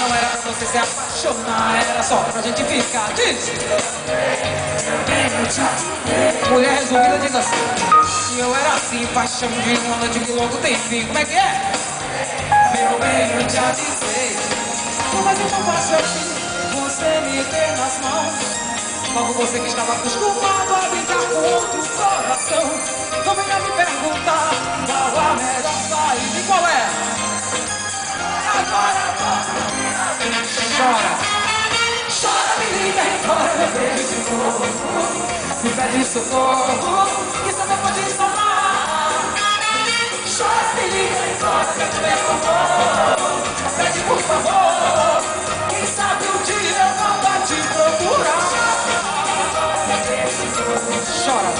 Não era pra você se apaixonar, era só pra gente ficar. Diz! Mulher resolvida diz assim: Se eu era assim, paixão de uma noite que logo tem fim. Como é que é? Meu bem, eu te avisei. Mas eu não faço assim, você me tem nas mãos. Logo você que estava acostumado a brincar com chora. Chora, menina, e chora, meu beijo de novo. Me pede socorro, que só depois pode salvar. Chora, menina, e chora, meu beijo amor. Pede por favor, quem sabe um dia eu volto a te procurar. Chora,